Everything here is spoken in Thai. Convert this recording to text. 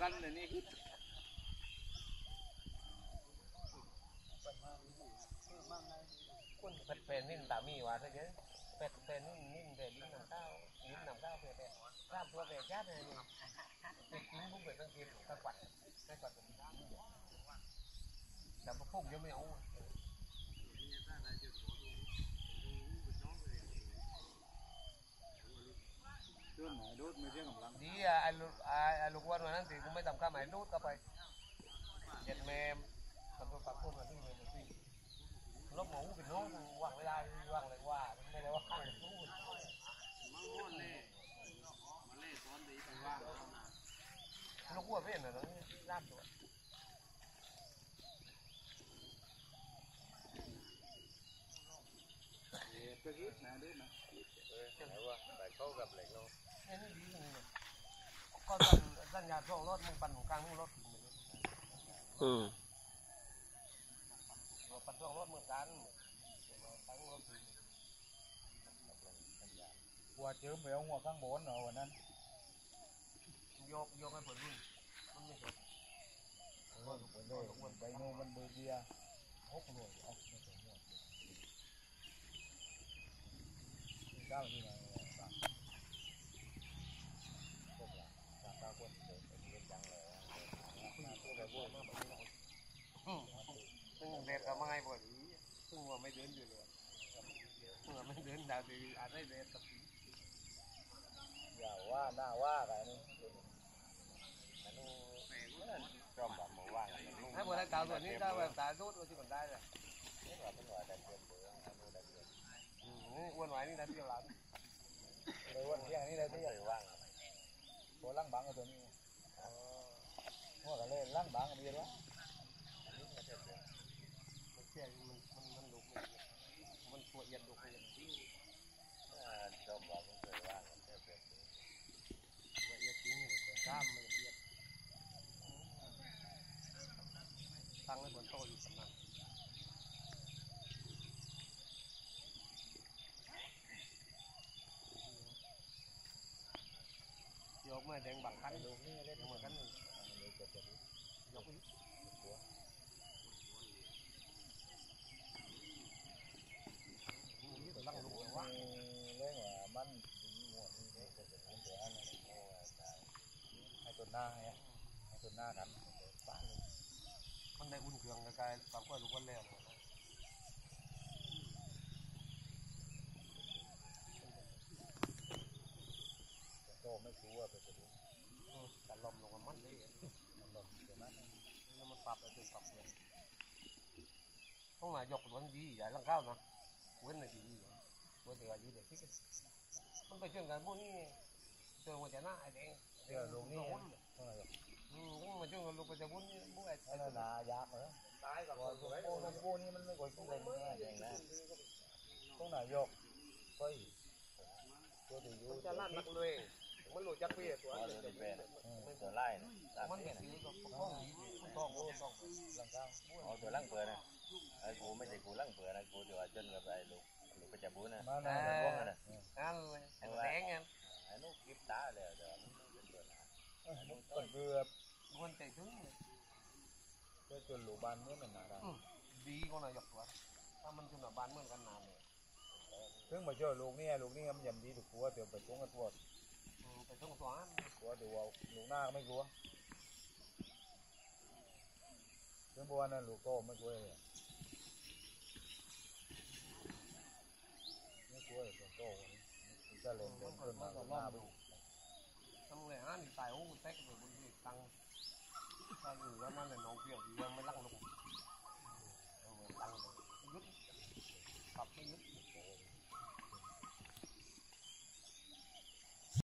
กันเลยนี่คือเป็ดเป็นนิ่นตามีว่าซะเยอะเป็ดเป็นนิ่นนิ่นเป็ดลิ้นน้ำข้าวลิ้นน้ำข้าเป็ดเป็ดข้ามตัวเป็ดชาติเลยนี่เป็ดลิ้นพวกเป็ดต้องกินตะกวัดตะกวัดเป็นข้แต่พวกพวกยังไม่เอา รื่องไหนดูดไม่เที่ยงกำลังดีอะไอ้ลูกไอ้ไอ้ลูกวันวันนั้นสิกูไม่ทำข้ามหมายรูดเข้าไปเจ็ดเมมทำตัวปากพูดมาที่เมมมาที่ลบหมูเป็นน้องว่างไม่ได้ว่างเลยว่าไม่ได้ว่าข้างรู้มันเล่มันเล่ซ้อนดีไปว่าลูกวัวเป็นอะไรนี่ร่ามตัวเอ๊ะไปคิดนะดูนะไหนวะแต่เข้ากับเหล็กเรา เนี่ยนี่ดีนี่ก็สัญญาช่องรถมึงปั่นกลางมึงรถอืมปั่นช่องรถเหมือนกันตั้งรถกลัวเจอแมวหัวข้างบนเหรอวันนั้นโยกโยกให้ผลรุ่นมันไม่จบไปโน่มันเบอร์เดียหกหน่วยเอาไม่ถึงหน่วยเก้าที่ไหนสามพวกเราสามเก้าคนเดินไปเรียนจังเลยพวกเราพวกมาแบบนี้ ซึ่งเด็ดก็ไม่พอดีซึ่งว่าไม่เดินอยู่เลยซึ่งว่าไม่เดินดาวดีอาจได้เด็ดกับอย่าว่าหน้าว่ากันนี่จอมแบบมาว่างถ้าเวลาตาส่วนนี้ถ้าแบบตาดูดก็ที่มันได้เลยอ้วนไหวนี่ได้ที่เราเลยวันเที่ยงนี่เลยที่อยากว่างตัวล่างบังกับตัวนี้ หัวกันเลยล่างบังกับเบียร์วะเชี่ยมันมันมันดุมันปวดยันดุยันจอมบอกมันเคยว่างแค่แบบว่าเอียดจริงเลยกล้ามมันเอียดตั้งไว้บนโต๊ะอยู่สำนักยกมาแดงบังคันดูนี่เล่นเหมือนกัน ยกไปตั้งลูกว่าเรื่องว่ามันดีหัวนี่เนี่ยจะเป็นเสือนะให้ตัวหน้าไงให้ แล้วมันปรับไปถึงปรับเลยต้องมายกล้วนดีใหญ่ลังข้าวนะเว้นในทีวีเว้นแต่ว่าอยู่เด็กที่มันไปเชื่อมกันพวกนี้เจอหัวใจหน้าไอ้แดงเดี๋ยวลุงนี่ต้องอะไรอืมมาเชื่อมกันลูกไปจะบุญบุญไอ้ไอ้นายากเหรอตายกับโอ้โหน้ำปูนี่มันไม่ค่อยกินอะไรแน่เองนะต้องนายกเฮ้ยตัวเดียู่มันจะลั่นนักเลย มันหลุดจากพี่ตัวเอาเลยเป็นตัวไล่นะตามมันนี้เห็นนะสีกับต้องดีต้องต้องหลังข้างเอาตัวล่างเปื่อนะไอ้กูไม่ใช่กูล่างเปื่อนะกูจะว่าจนกับไอ้ลูกลูกไปจับบุญนะมาไอ้นะพวกนั้นนะนั่นเลยแดงไงไอ้ลูกกิบตาเลยเดี๋ยวมันเป็นตัวนะต้นเรือมันใจถึงเพื่อจนหลูบานนี่มันหนาได้ดีกว่านายกว่าถ้ามันจุนบ้านเหมือนกันนานเลยถึงมาช่วยลูกนี่ลูกนี่มันยำดีถูกกลัวเดี๋ยวไปชงกันตัว ไปช่วงสวนกลัวดี๋ยวลูกหน้าก็ไม่กลัวถึงบัวนั่นลูกโตไม่กลัวเลยไม่กลัวเลยลูกโตมันจะเล่นเล่นขึ้นมาหน้าไปทำเลยฮะนี่ตายโอ้เต็กเลยบนที่ตังถ้าอยู่แล้วนั่นเลยน้องเปรี้ยวยังไม่ลั่งลง